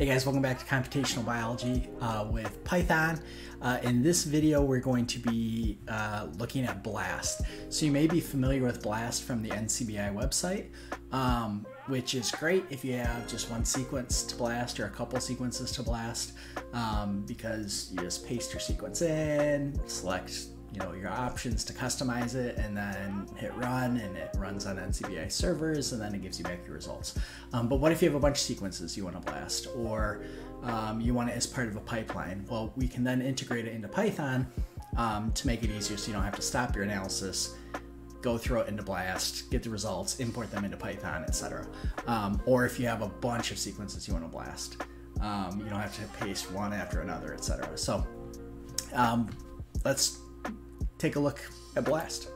Hey guys, welcome back to Computational Biology uh, with Python. Uh, in this video, we're going to be uh, looking at BLAST. So you may be familiar with BLAST from the NCBI website, um, which is great if you have just one sequence to BLAST or a couple sequences to BLAST, um, because you just paste your sequence in, select you know your options to customize it and then hit run and it runs on NCBI servers and then it gives you back your results. Um, but what if you have a bunch of sequences you want to blast or um, you want it as part of a pipeline? Well, we can then integrate it into Python um, to make it easier so you don't have to stop your analysis, go throw it into Blast, get the results, import them into Python, etc. Um, or if you have a bunch of sequences you want to blast, um, you don't have to paste one after another, etc. So um, let's take a look at Blast.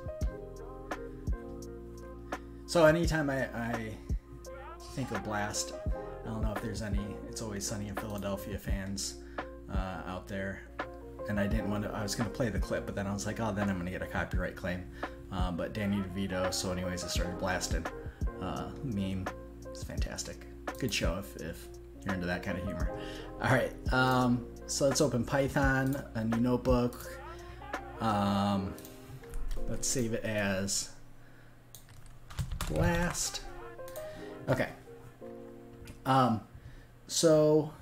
So anytime I, I think of Blast, I don't know if there's any It's Always Sunny in Philadelphia fans uh, out there. And I didn't want to, I was going to play the clip, but then I was like, oh, then I'm going to get a copyright claim. Uh, but Danny DeVito, so anyways, I started blasting. Uh, meme, it's fantastic. Good show if, if you're into that kind of humor. All right, um, so let's open Python, a new notebook. Um, let's save it as blast. Okay. Um, so,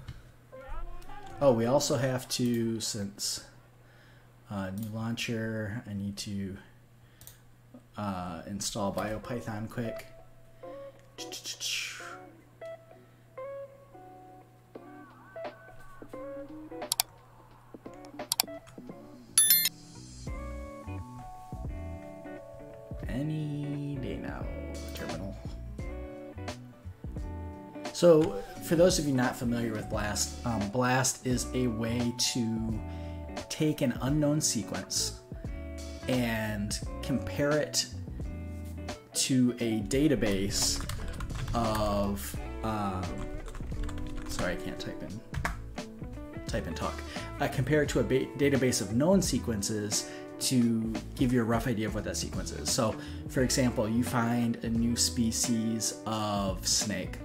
oh, we also have to, since uh, new launcher, I need to uh, install BioPython quick. Any day now, terminal. So, for those of you not familiar with BLAST, um, BLAST is a way to take an unknown sequence and compare it to a database of. Um, sorry, I can't type in type and talk. Uh, compare it to a ba- database of known sequences to give you a rough idea of what that sequence is. So, for example, you find a new species of snake,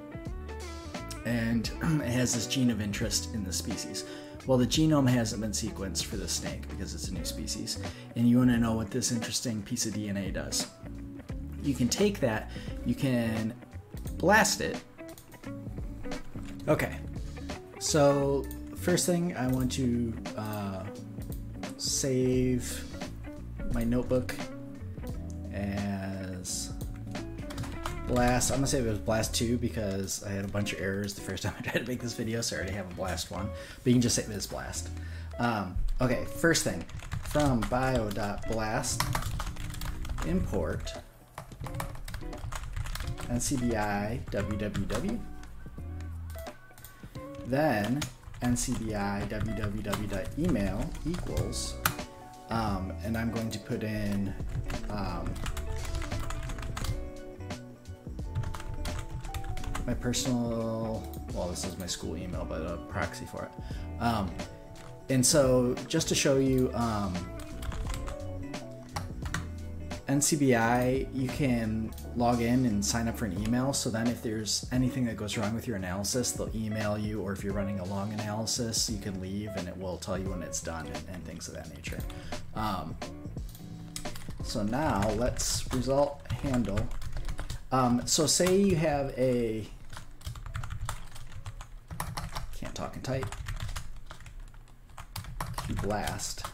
and it has this gene of interest in the species. Well, the genome hasn't been sequenced for the snake because it's a new species, and you want to know what this interesting piece of DNA does. You can take that, you can blast it. Okay, so first thing I want to uh, save my notebook as Blast. I'm gonna say it was Blast 2 because I had a bunch of errors the first time I tried to make this video, so I already have a Blast 1. But you can just save it as Blast. Um, okay, first thing. From bio.blast import ncbi www then ncbi www.email equals um, and I'm going to put in um, my personal, well, this is my school email, but a proxy for it. Um, and so just to show you, um, NCBI, you can log in and sign up for an email. So then, if there's anything that goes wrong with your analysis, they'll email you, or if you're running a long analysis, you can leave and it will tell you when it's done and, and things of that nature. Um, so now let's result handle. Um, so say you have a can't talk and type blast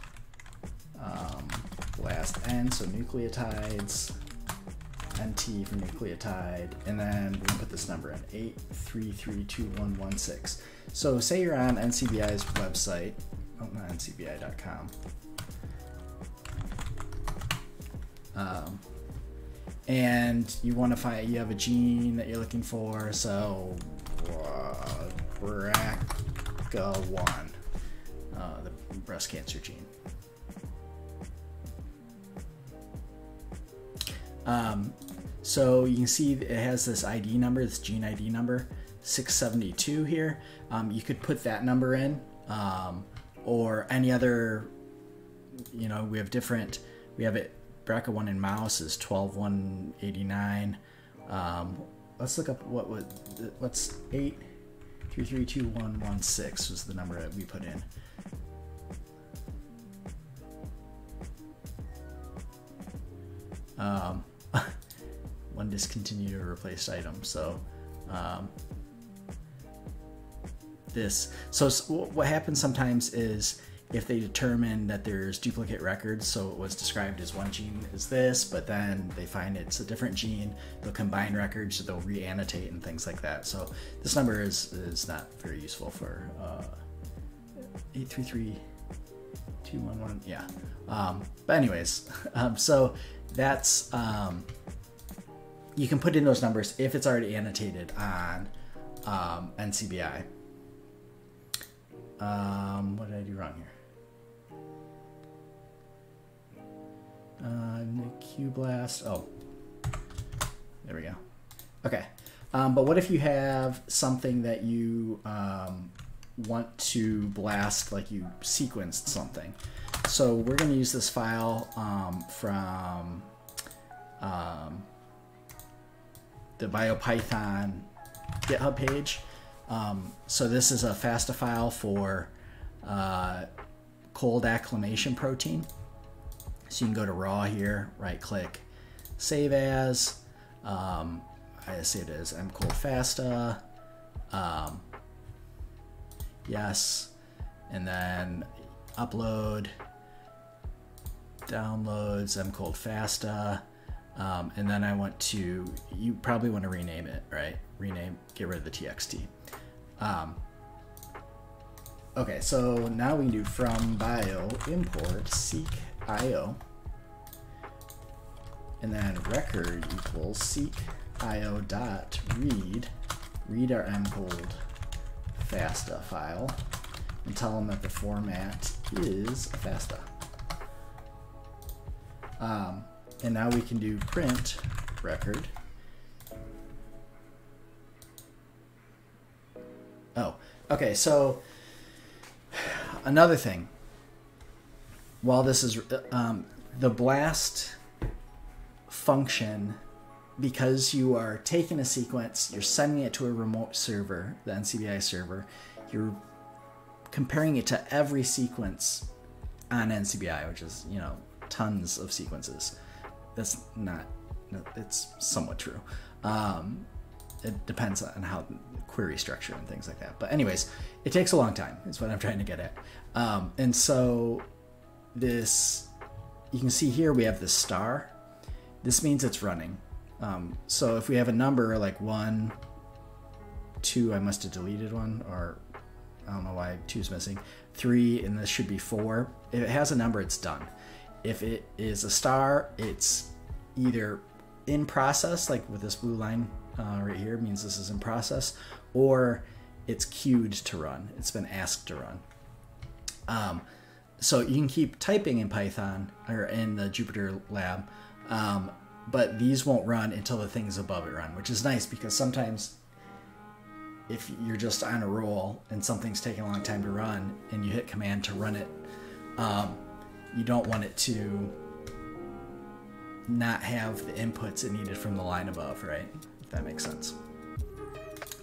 um, blast. N so nucleotides nt for nucleotide. And then we can put this number in 8332116 so say you're on ncbi's website. Oh not ncbi.com um, and you want to find you have a gene that you're looking for. So uh, BRCA1 uh, the breast cancer gene um, so you can see it has this ID number, this gene ID number, 672 here. Um, you could put that number in, um, or any other. You know, we have different. We have it BRCA1 in mouse is 12189. Um, let's look up what would what's eight 332116 was the number that we put in. Um, discontinued or replaced item. So um, this. So what happens sometimes is if they determine that there's duplicate records, so it was described as one gene is this, but then they find it's a different gene, they'll combine records, they'll re-annotate and things like that. So this number is is not very useful for uh, 833211. Yeah. Um, but anyways, um, so that's um, you can put in those numbers if it's already annotated on um, NCBI. Um, what did I do wrong here? Uh, QBlast. Oh, there we go. Okay. Um, but what if you have something that you um, want to blast, like you sequenced something? So we're going to use this file um, from um, the BioPython GitHub page. Um, so this is a FASTA file for uh, cold acclimation protein. So you can go to raw here, right click, save as. Um, I see it as mcold FASTA. Um, yes, and then upload, downloads mcold FASTA. Um, and then I want to, you probably want to rename it, right? Rename, get rid of the txt. Um, okay, so now we do from bio import seek io and then record equals seek io dot read read our mcold fasta file and tell them that the format is fasta um, and now we can do print record oh okay so another thing while this is um, the blast function because you are taking a sequence, you're sending it to a remote server, the NCBI server, you're comparing it to every sequence on NCBI, which is, you know, tons of sequences. That's not, it's somewhat true. Um, it depends on how query structure and things like that. But anyways, it takes a long time, is what I'm trying to get at. Um, and so this, you can see here we have the star. This means it's running. Um, so if we have a number like one, two, I must have deleted one, or I don't know why two is missing. Three, and this should be four. If it has a number, it's done. If it is a star, it's either in process, like with this blue line uh, right here, means this is in process, or it's queued to run. It's been asked to run. Um, so you can keep typing in Python or in the Jupyter lab, um, but these won't run until the things above it run, which is nice because sometimes if you're just on a roll and something's taking a long time to run and you hit command to run it, um, you don't want it to not have the inputs it needed from the line above, right? If that makes sense.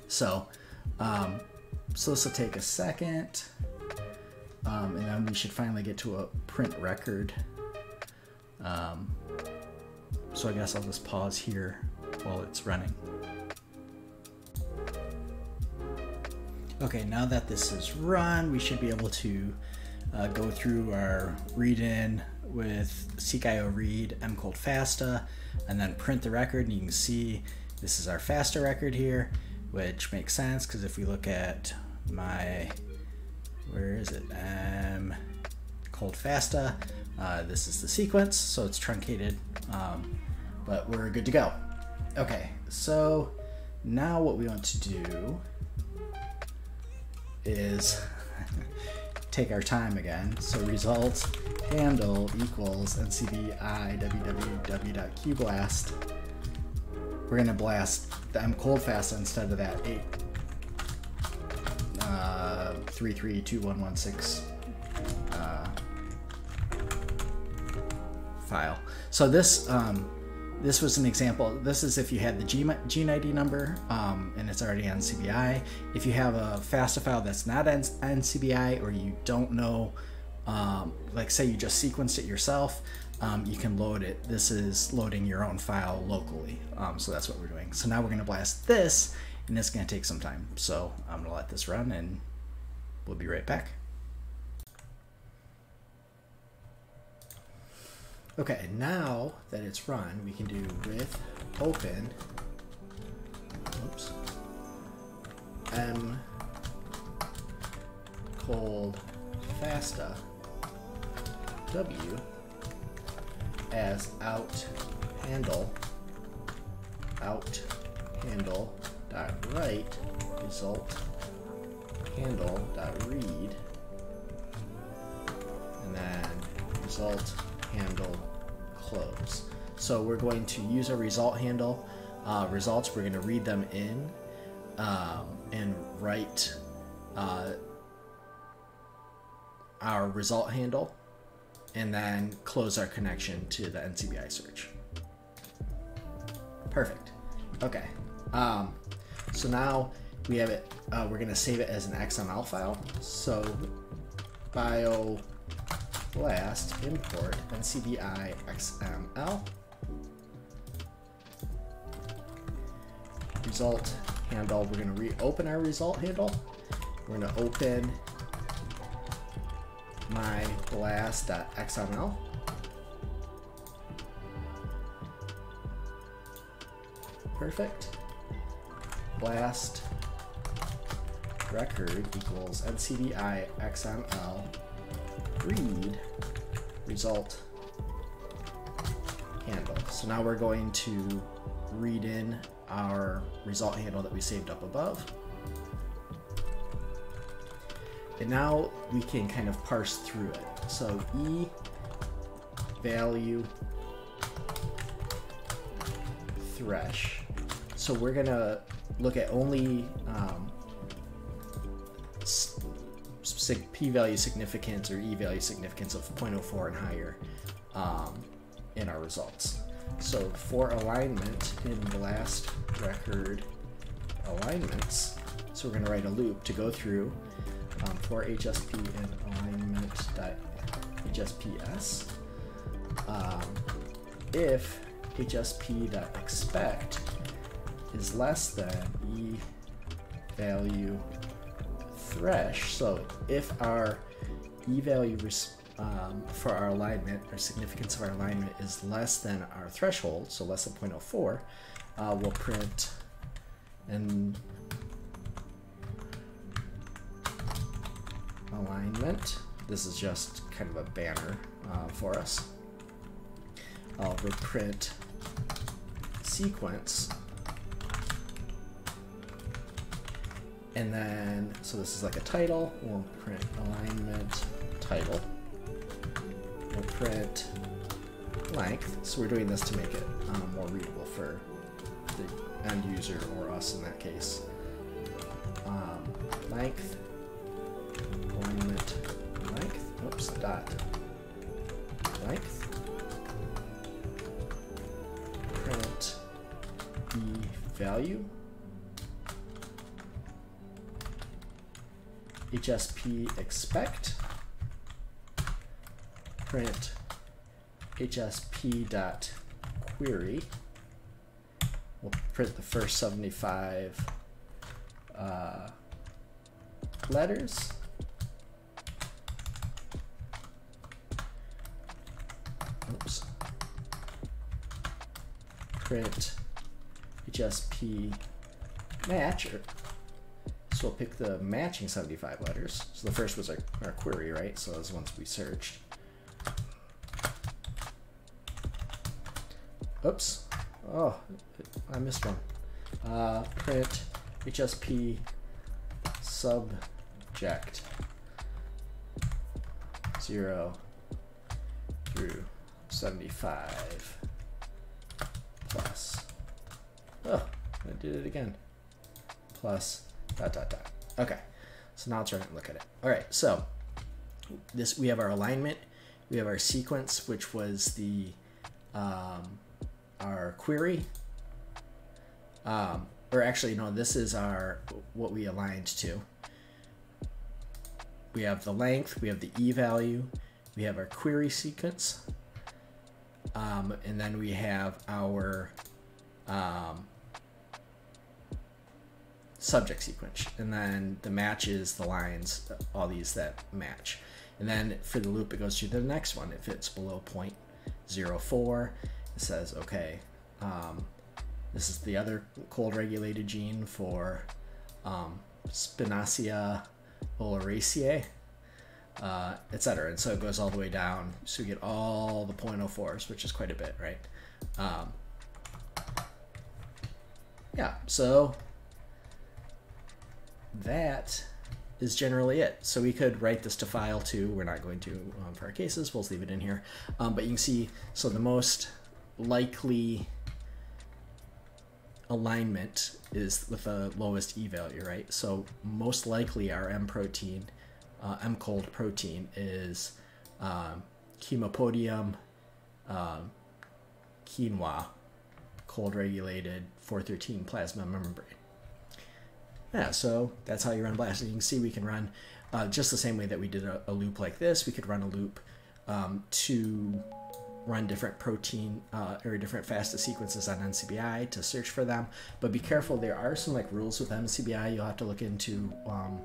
So, um, so this will take a second. Um, and then we should finally get to a print record. Um, so I guess I'll just pause here while it's running. Okay, now that this is run, we should be able to uh, go through our read-in with SeqIO read mcold fasta and then print the record and you can see this is our fasta record here which makes sense because if we look at my where is it? Um, FASTA. Uh, this is the sequence, so it's truncated, um, but we're good to go. Okay, so now what we want to do is take our time again. So result handle equals ncbi www.qblast. We're gonna blast the M cold fast instead of that eight uh, 332116 uh, file. So this um, this was an example. This is if you had the Gene ID number um, and it's already on NCBI. If you have a FASTA file that's not on NCBI, or you don't know, um, like say you just sequenced it yourself, um, you can load it. This is loading your own file locally. Um, so that's what we're doing. So now we're going to blast this and it's going to take some time. So I'm to let this run and we'll be right back. Okay, now that it's run, we can do with open, oops, m cold fasta w as out handle out handle dot write result handle dot read and then result handle close. So we're going to use a result handle uh, results. We're going to read them in um, and write uh, our result handle and then close our connection to the NCBI search. Perfect. Okay. Um, so now we have it. Uh, we're going to save it as an XML file. So bio blast import ncbi xml result handle we're going to reopen our result handle. We're going to open my blast.xml perfect. Blast record equals ncbi xml read result handle. So now we're going to read in our result handle that we saved up above. And now we can kind of parse through it. So E value thresh. So we're gonna look at only um, p-value significance or e-value significance of 0.04 and higher um, in our results. So for alignment in the last record alignments, so we're going to write a loop to go through um, for HSP and alignment.hsps. Um, if hsp.expect is less than e value thresh. So if our e-value um, for our alignment or significance of our alignment is less than our threshold, so less than 0.04, uh, we'll print an alignment. This is just kind of a banner uh, for us. I'll reprint sequence And then, so this is like a title. We'll print alignment title. We'll print length. So we're doing this to make it um, more readable for the end user or us in that case. Um, length, alignment length, oops, dot length. Print e value. Hsp expect. Print hsp dot query. We'll print the first 75 uh, letters. Oops. Print hsp match we'll pick the matching 75 letters. So the first was our, our query, right? So those ones we searched. Oops. Oh, I missed one. Uh, print HSP subject 0 through 75 plus. Oh, I did it again. Plus dot dot dot. Okay, so now let's run it and look at it. All right, so this we have our alignment, we have our sequence, which was the um, our query. Um, or actually, no, this is our what we aligned to. We have the length, we have the e value, we have our query sequence, um, and then we have our um, subject sequence. And then the matches, the lines, all these that match. And then for the loop, it goes to the next one. If it's below 0.04, it says, okay, um, this is the other cold regulated gene for um, Spinacia oleracea, uh, etc. And so it goes all the way down. So you get all the 0.04s, which is quite a bit, right? Um, yeah, so that is generally it. So we could write this to file too. We're not going to um, for our cases. We'll leave it in here. Um, but you can see, so the most likely alignment is with the lowest E value, right? So most likely our M protein, uh, M cold protein is um, Chenopodium um, quinoa cold regulated 413 plasma membrane. Yeah, so that's how you run blast. And you can see we can run uh, just the same way that we did a, a, loop like this. We could run a loop um, to run different protein uh, or different FASTA sequences on NCBI to search for them. But be careful, there are some like rules with NCBI you'll have to look into. Um,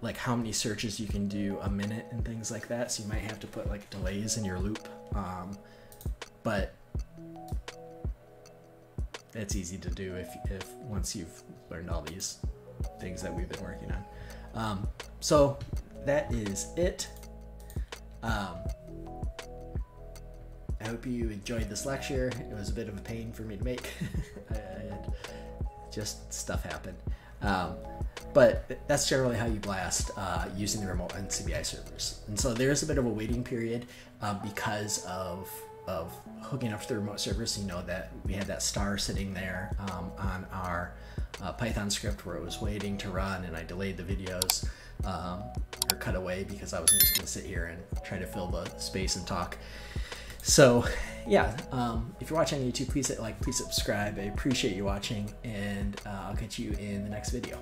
like how many searches you can do a minute and things like that. So you might have to put like delays in your loop. Um, but it's easy to do if, if once you've learned all these things that we've been working on. Um, so that is it. Um, I hope you enjoyed this lecture. It was a bit of a pain for me to make. Just stuff happened. Um, but that's generally how you blast uh, using the remote NCBI servers. And so there's a bit of a waiting period um, because of of hooking up to the remote servers. You know that we had that star sitting there um, on our uh, Python script where it was waiting to run, and I delayed the videos um, or cut away because I wasn't just to sit here and try to fill the space and talk. So, yeah, um, if you're watching on YouTube, please hit like, please subscribe. I appreciate you watching, and uh, I'll catch you in the next video.